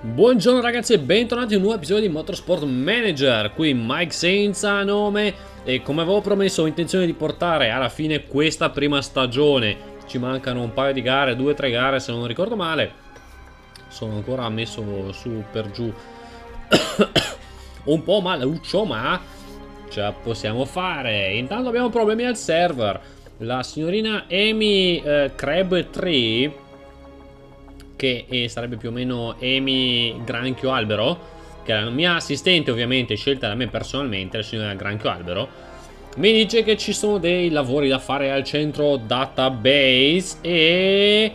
Buongiorno ragazzi e bentornati in un nuovo episodio di Motorsport Manager Qui Mike senza nome E come avevo promesso ho intenzione di portare alla fine questa prima stagione. Ci mancano un paio di gare, due o tre gare se non ricordo male. Sono ancora messo su per giù. Un po' maluccio ma ce possiamo fare. Intanto abbiamo problemi al server. La signorina Amy eh, Crab 3 che eh, sarebbe più o meno Amy Granchio Albero, che è la mia assistente ovviamente, scelta da me personalmente, la signora Granchio Albero, mi dice che ci sono dei lavori da fare al centro database e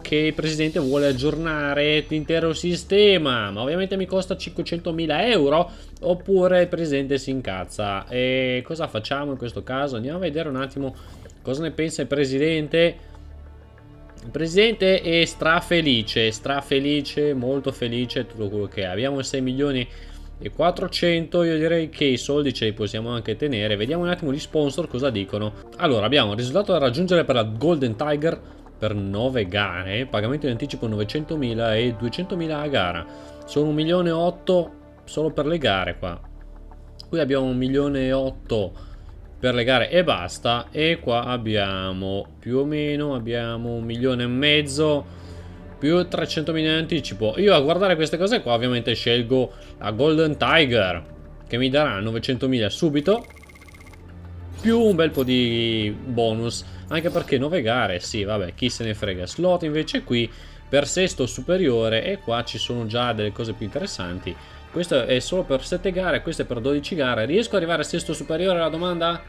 che il presidente vuole aggiornare l'intero sistema, ma ovviamente mi costa 500.000 euro, oppure il presidente si incazza. E cosa facciamo in questo caso? Andiamo a vedere un attimo cosa ne pensa il presidente. Il presidente è strafelice, strafelice, molto felice, tutto quello che è. Abbiamo 6 milioni e 400, io direi che i soldi ce li possiamo anche tenere. Vediamo un attimo gli sponsor cosa dicono. Allora, abbiamo un risultato da raggiungere per la Golden Tiger per 9 gare, pagamento in anticipo 900.000 e 200.000 a gara. Sono 1 milione e 8 solo per le gare qua. Qui abbiamo 1 milione e 8 per le gare e basta e qua abbiamo più o meno abbiamo un milione e mezzo più 300.000 in anticipo io a guardare queste cose qua ovviamente scelgo la Golden Tiger che mi darà 900.000 subito più un bel po' di bonus anche perché 9 gare sì vabbè chi se ne frega slot invece qui per sesto superiore e qua ci sono già delle cose più interessanti questo è solo per 7 gare, questo è per 12 gare. Riesco ad arrivare a sesto superiore la domanda?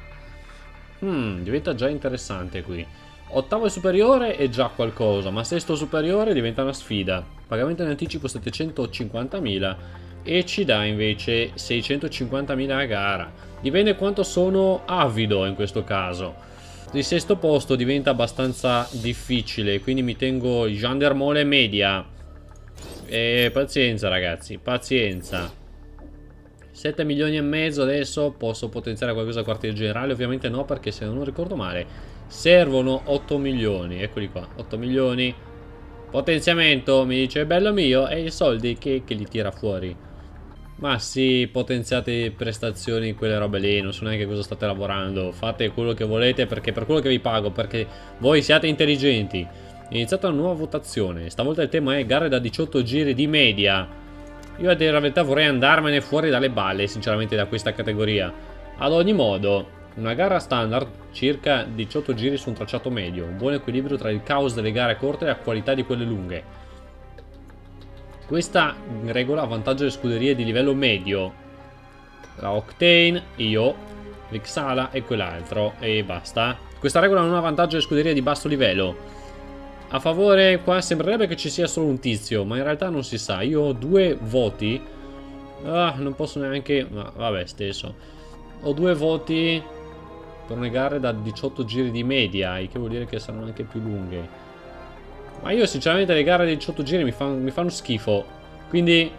Hmm, diventa già interessante qui. Ottavo superiore è già qualcosa, ma sesto superiore diventa una sfida. Pagamento in anticipo 750.000 e ci dà invece 650.000 a gara. Dipende quanto sono avido in questo caso. Il sesto posto diventa abbastanza difficile, quindi mi tengo Gendarmole media. E pazienza ragazzi, pazienza. 7 milioni e mezzo adesso Posso potenziare qualcosa a quartier generale? Ovviamente no perché se non ricordo male Servono 8 milioni. Eccoli qua, 8 milioni. Potenziamento, mi dice bello mio E i soldi che, che li tira fuori Ma sì, potenziate prestazioni Quelle robe lì, non so neanche cosa state lavorando Fate quello che volete perché per quello che vi pago Perché voi siate intelligenti è iniziata una nuova votazione. Stavolta il tema è gare da 18 giri di media. Io a dire la verità vorrei andarmene fuori dalle balle, sinceramente, da questa categoria. Ad ogni modo, una gara standard, circa 18 giri su un tracciato medio. Un buon equilibrio tra il caos delle gare corte e la qualità di quelle lunghe. Questa regola avvantaggia le scuderie di livello medio. La Octane, io, l'Ixala e quell'altro. E basta. Questa regola non avvantaggia le scuderie di basso livello. A favore qua sembrerebbe che ci sia solo un tizio, ma in realtà non si sa. Io ho due voti. Ah, non posso neanche... Ma vabbè, stesso. Ho due voti per una gara da 18 giri di media, il che vuol dire che saranno anche più lunghe. Ma io sinceramente le gare da 18 giri mi, fanno, mi fanno schifo. Quindi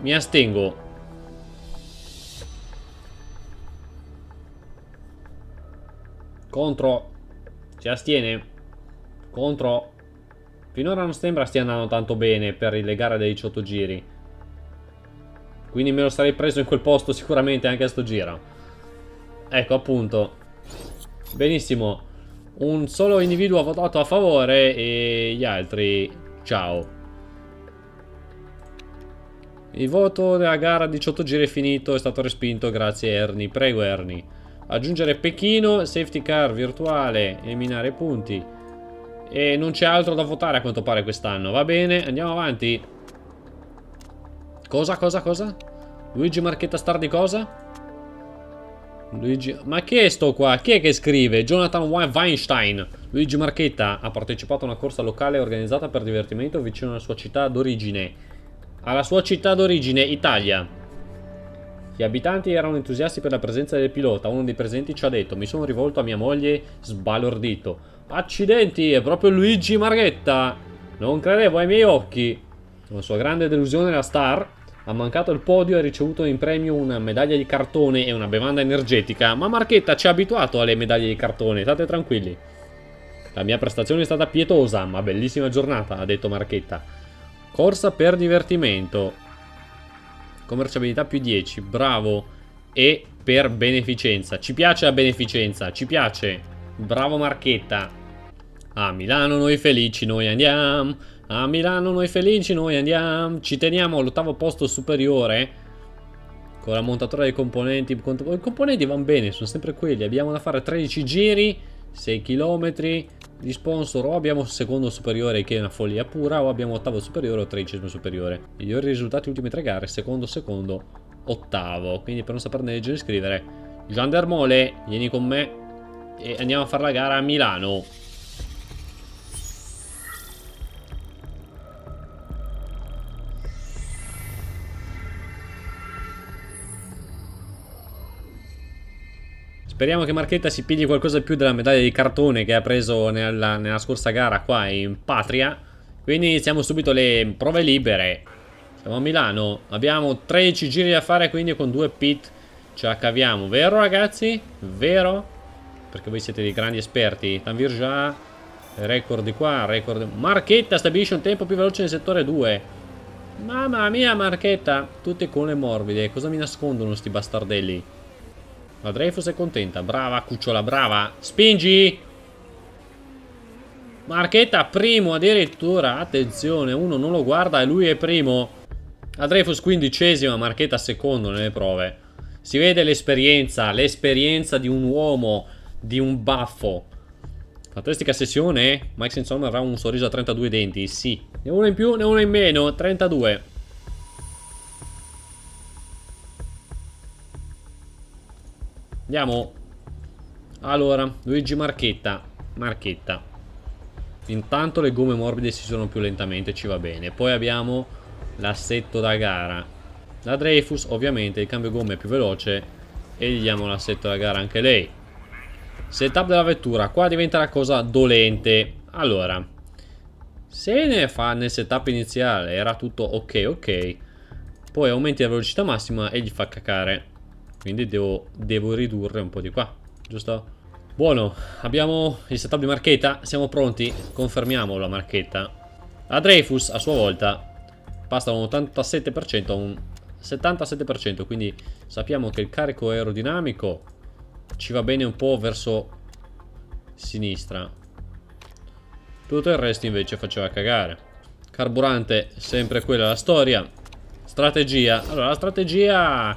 mi astengo. Contro. Si astiene. Contro. Finora non sembra stia andando tanto bene per le gare dei 18 giri. Quindi me lo sarei preso in quel posto sicuramente anche a sto giro. Ecco appunto. Benissimo. Un solo individuo ha votato a favore e gli altri ciao. Il voto della gara 18 giri è finito, è stato respinto, grazie Ernie. Prego Ernie. Aggiungere Pechino, safety car virtuale, eliminare punti. E non c'è altro da votare a quanto pare quest'anno. Va bene, andiamo avanti. Cosa, cosa, cosa? Luigi Marchetta star di cosa? Luigi... Ma che è sto qua? Chi è che scrive? Jonathan Weinstein. Luigi Marchetta ha partecipato a una corsa locale organizzata per divertimento vicino alla sua città d'origine. Alla sua città d'origine, Italia. Gli abitanti erano entusiasti per la presenza del pilota. Uno dei presenti ci ha detto, mi sono rivolto a mia moglie sbalordito. Accidenti, è proprio Luigi Marghetta. Non credevo ai miei occhi. Con sua grande delusione la star ha mancato il podio e ha ricevuto in premio una medaglia di cartone e una bevanda energetica. Ma Marchetta ci ha abituato alle medaglie di cartone, state tranquilli. La mia prestazione è stata pietosa, ma bellissima giornata, ha detto Marchetta. Corsa per divertimento. Commerciabilità più 10, bravo. E per beneficenza. Ci piace la beneficenza, ci piace. Bravo Marchetta. A Milano noi felici noi andiamo. A Milano noi felici noi andiamo. Ci teniamo all'ottavo posto superiore. Con la montatura dei componenti. I componenti vanno bene, sono sempre quelli. Abbiamo da fare 13 giri, 6 km. Di sponsor o abbiamo secondo superiore che è una follia pura o abbiamo ottavo superiore o tredicesimo superiore. Migliori risultati ultime tre gare, secondo, secondo, ottavo. Quindi per non saperne leggere e scrivere. Jean Dermole, vieni con me e andiamo a fare la gara a Milano. Speriamo che Marchetta si pigli qualcosa di più della medaglia di cartone che ha preso nella, nella scorsa gara qua in patria. Quindi iniziamo subito le prove libere. Siamo a Milano, abbiamo 13 giri da fare quindi con due pit ce la caviamo. Vero ragazzi? Vero? Perché voi siete dei grandi esperti. Tanvir già, record di qua, record... Marchetta stabilisce un tempo più veloce nel settore 2. Mamma mia Marchetta, tutte con le morbide. Cosa mi nascondono sti bastardelli? La Dreyfus è contenta. Brava, cucciola, brava. Spingi! Marchetta primo addirittura. Attenzione, uno non lo guarda e lui è primo. La Dreyfus quindicesima, Marchetta secondo nelle prove. Si vede l'esperienza, l'esperienza di un uomo, di un baffo. Fantastica sessione. Mike Simpson avrà un sorriso a 32 denti. Sì. Ne uno in più, ne uno in meno. 32. Andiamo. Allora, Luigi Marchetta. Marchetta. Intanto le gomme morbide si sono più lentamente, ci va bene. Poi abbiamo l'assetto da gara. La Dreyfus, ovviamente, il cambio gomme è più veloce. E gli diamo l'assetto da gara anche lei. Setup della vettura. Qua diventa la cosa dolente. Allora. Se ne fa nel setup iniziale era tutto ok, ok. Poi aumenti la velocità massima e gli fa cacare. Quindi devo, devo ridurre un po' di qua, giusto? Buono, abbiamo il setup di marchetta, siamo pronti, confermiamo la marchetta. La Dreyfus a sua volta passa da un 87% a un 77%, quindi sappiamo che il carico aerodinamico ci va bene un po' verso sinistra. Tutto il resto invece faceva cagare. Carburante, sempre quella la storia. Strategia. Allora, la strategia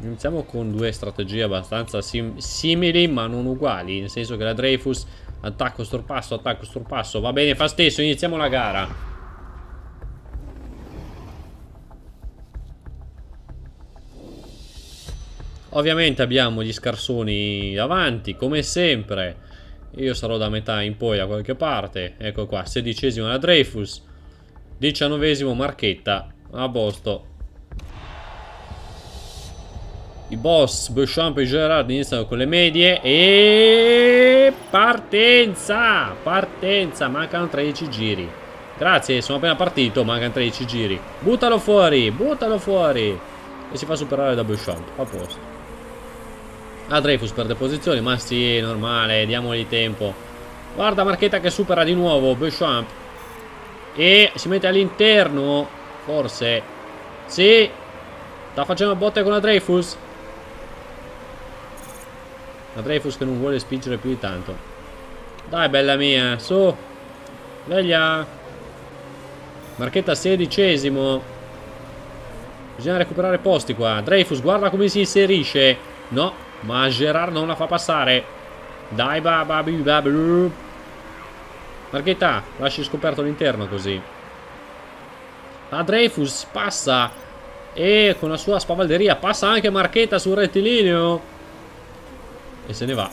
Iniziamo con due strategie abbastanza sim simili ma non uguali Nel senso che la Dreyfus Attacco, storpasso, attacco, storpasso Va bene, fa stesso, iniziamo la gara. Ovviamente abbiamo gli scarsoni davanti Come sempre. Io sarò da metà in poi da qualche parte. Ecco qua, sedicesimo la Dreyfus Diciannovesimo Marchetta A posto i boss Beauchamp e Gerard iniziano con le medie e partenza! Partenza, mancano 13 giri. Grazie, sono appena partito, mancano 13 giri. Buttalo fuori, buttalo fuori. E si fa superare da Beauchamp, a posto. Ah, Dreyfus perde posizioni, ma sì, normale, diamogli tempo. Guarda Marchetta che supera di nuovo Beauchamp. E si mette all'interno, forse. Sì, sta facendo botte con la Dreyfus. La Dreyfus che non vuole spingere più di tanto. Dai, bella mia, su. Sveglia. Marchetta sedicesimo. Bisogna recuperare posti qua. Dreyfus, guarda come si inserisce. No, ma Gerard non la fa passare. Dai, bababi, babu. Marchetta, lasci scoperto l'interno così. La Dreyfus passa. E con la sua spavalderia passa anche Marchetta sul rettilineo. E se ne va.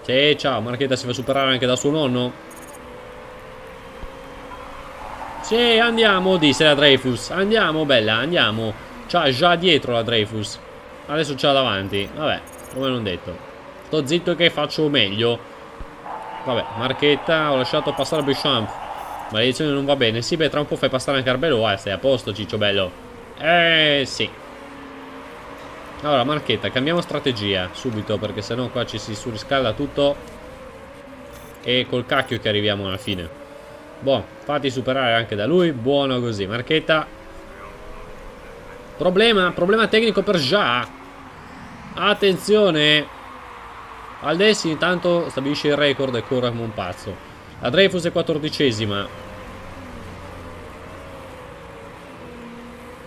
Sì, ciao, Marchetta si fa superare anche da suo nonno. Sì, andiamo, disse la Dreyfus. Andiamo, bella, andiamo. C'ha già dietro la Dreyfus. Adesso c'ha davanti. Vabbè, come non detto. Sto zitto che faccio meglio. Vabbè, Marchetta, ho lasciato passare Beauchamp. Maledizione non va bene. Sì, beh, tra un po' fai passare anche Arbeloa e stai a posto, ciccio bello. Eh, sì. Allora, Marchetta, cambiamo strategia subito, perché sennò qua ci si surriscalda tutto. E col cacchio che arriviamo alla fine. Boh, fatti superare anche da lui. Buono così. Marchetta. Problema, problema tecnico per già. Attenzione. Aldessi intanto stabilisce il record e corre come un pazzo. La Dreyfus è quattordicesima.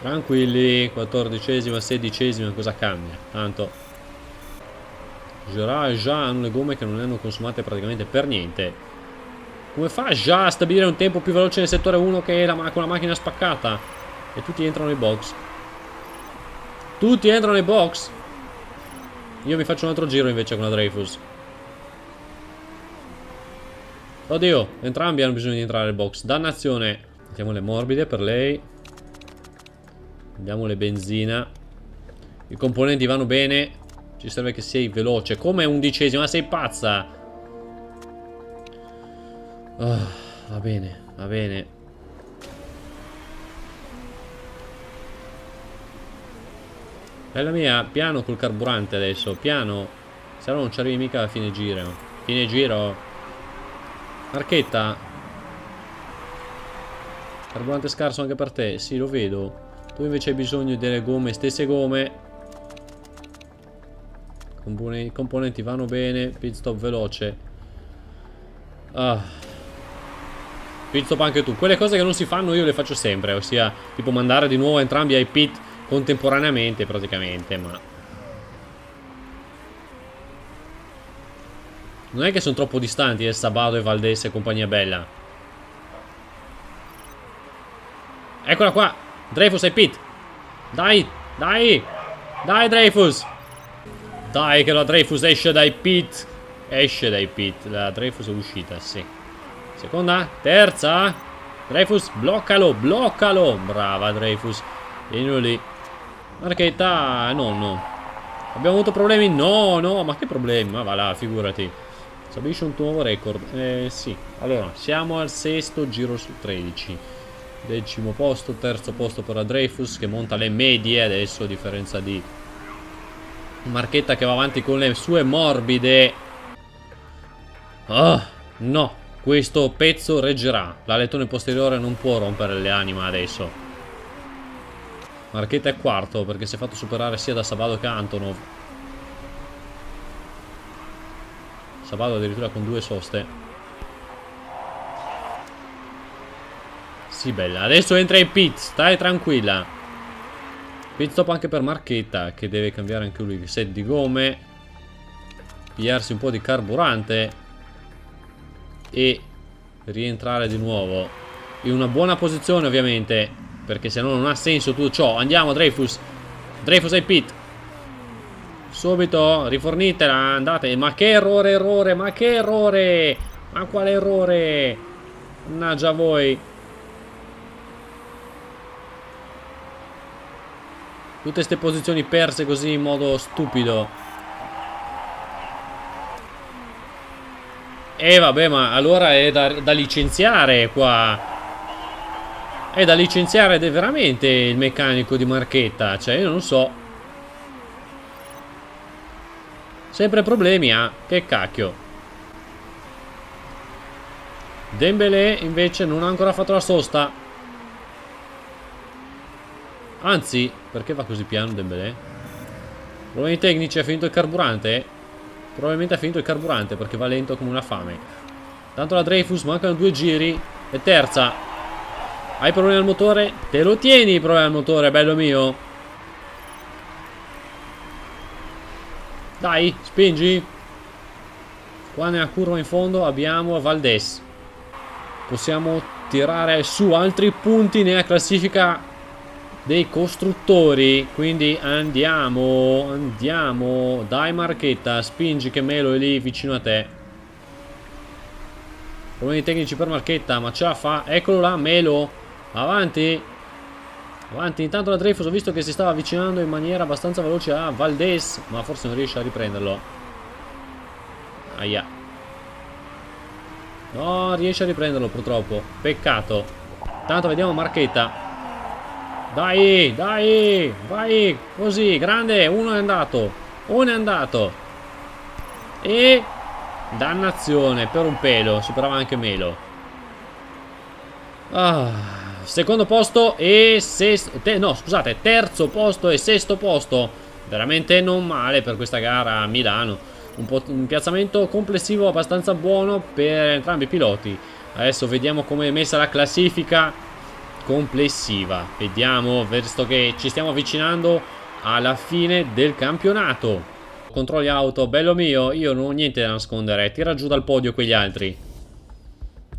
Tranquilli, quattordicesima, sedicesima, cosa cambia? Tanto Gerard e Jean hanno le gomme che non le hanno consumate praticamente per niente. Come fa già a stabilire un tempo più veloce nel settore 1 che la, con la macchina spaccata? E tutti entrano nei box. Tutti entrano nei box. Io mi faccio un altro giro invece con la Dreyfus. Oddio, entrambi hanno bisogno di entrare nel box. Dannazione. Mettiamo le morbide per lei. Andiamo le benzina. I componenti vanno bene. Ci serve che sei veloce. Come undicesima? Ma sei pazza? Oh, va bene, va bene. Bella mia, piano col carburante adesso, piano. Se no non ci arrivi mica a fine giro. Fine giro. Marchetta. Carburante scarso anche per te. Sì, lo vedo. Tu invece hai bisogno delle gomme, stesse gomme. I componenti vanno bene. Pit stop veloce. Ah. Pit stop anche tu. Quelle cose che non si fanno io le faccio sempre. Ossia, tipo mandare di nuovo entrambi ai pit contemporaneamente praticamente. Ma... Non è che sono troppo distanti, eh, Sabato e Valdese e compagnia bella. Eccola qua. Dreyfus ai pit. Dai, dai. Dai Dreyfus. Dai che la Dreyfus esce dai pit. Esce dai pit. La Dreyfus è uscita, sì. Seconda, terza. Dreyfus, bloccalo, bloccalo. Brava Dreyfus. Vieni lì. Marchetta, no, no. Abbiamo avuto problemi? No, no, ma che problemi? Ma va là, figurati. Stabilisce un nuovo record. Eh, sì. Allora, siamo al sesto giro su 13. Decimo posto, terzo posto per la Dreyfus che monta le medie adesso a differenza di Marchetta che va avanti con le sue morbide. Oh, no, questo pezzo reggerà. L'alettone posteriore non può rompere le anime adesso. Marchetta è quarto perché si è fatto superare sia da Sabado che Antonov. Sabado addirittura con due soste. Sì, bella. Adesso entra in pit. Stai tranquilla. Pit stop anche per Marchetta, che deve cambiare anche lui il set di gomme. Pigliarsi un po' di carburante. E rientrare di nuovo. In una buona posizione, ovviamente. Perché se no non ha senso tutto ciò. Andiamo, Dreyfus. Dreyfus ai pit. Subito, rifornitela, andate. Ma che errore, errore, ma che errore. Ma quale errore. Mannaggia voi. Tutte queste posizioni perse così in modo stupido. E vabbè, ma allora è da, da licenziare qua. È da licenziare veramente il meccanico di Marchetta. Cioè, io non so. Sempre problemi ha. Ah? Che cacchio. Dembele invece non ha ancora fatto la sosta. Anzi, perché va così piano Dembélé? Problemi tecnici, ha finito il carburante? Probabilmente ha finito il carburante perché va lento come una fame. Tanto la Dreyfus, mancano due giri. E terza. Hai problemi al motore? Te lo tieni i problemi al motore, bello mio. Dai, spingi. Qua nella curva in fondo abbiamo Valdes. Possiamo tirare su altri punti nella classifica dei costruttori. Quindi andiamo andiamo. Dai Marchetta spingi che Melo è lì vicino a te. Problemi tecnici per Marchetta ma ce la fa. Eccolo là Melo. Avanti. Avanti. Intanto la Dreyfus ho visto che si stava avvicinando in maniera abbastanza veloce a Valdes ma forse non riesce a riprenderlo. Aia. No, riesce a riprenderlo purtroppo. Peccato. Tanto vediamo Marchetta. Dai, dai, vai, così, grande, uno è andato, uno è andato. E... Dannazione, per un pelo, superava anche Melo. Ah, secondo posto e sesto... Te, no, scusate, terzo posto e sesto posto. Veramente non male per questa gara a Milano. Un, un piazzamento complessivo abbastanza buono per entrambi i piloti. Adesso vediamo come è messa la classifica complessiva. Vediamo, visto che ci stiamo avvicinando alla fine del campionato. Controlli auto, bello mio, io non ho niente da nascondere. Tira giù dal podio quegli altri.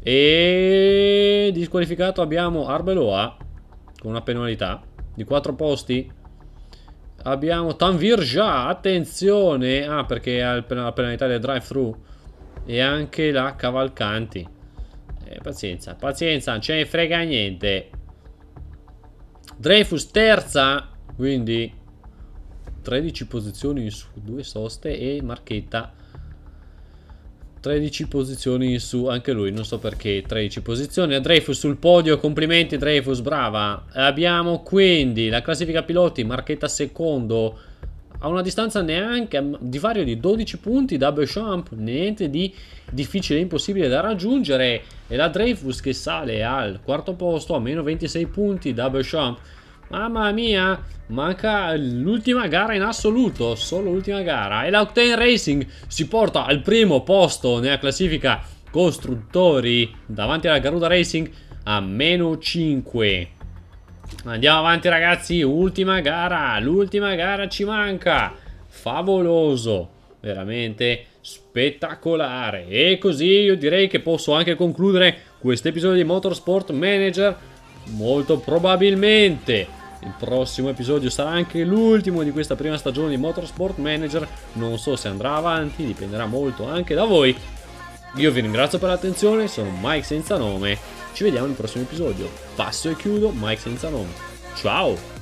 E disqualificato abbiamo Arbeloa con una penalità di 4 posti. Abbiamo Tanvir già, attenzione. Ah, perché ha la penalità del drive-thru. E anche la Cavalcanti. Eh, pazienza, pazienza, non ce ne frega niente. Dreyfus terza, quindi 13 posizioni su due soste e Marchetta 13 posizioni su, anche lui, non so perché, 13 posizioni. A Dreyfus sul podio, complimenti Dreyfus, brava. Abbiamo quindi la classifica piloti, Marchetta secondo, a una distanza neanche di vario di 12 punti da Beauchamp, niente di difficile e impossibile da raggiungere. E la Dreyfus che sale al quarto posto a meno 26 punti da Beauchamp. Mamma mia, manca l'ultima gara in assoluto, solo l'ultima gara. E l'Octane Racing si porta al primo posto nella classifica costruttori davanti alla Garuda Racing a meno 5. Andiamo avanti ragazzi, ultima gara, l'ultima gara ci manca. Favoloso, veramente spettacolare. E così io direi che posso anche concludere questo episodio di Motorsport Manager molto probabilmente il prossimo episodio sarà anche l'ultimo di questa prima stagione di Motorsport Manager. Non so se andrà avanti, dipenderà molto anche da voi. Io vi ringrazio per l'attenzione, sono Mike senza nome. Ci vediamo nel prossimo episodio. Passo e chiudo, Mike senza nome. Ciao!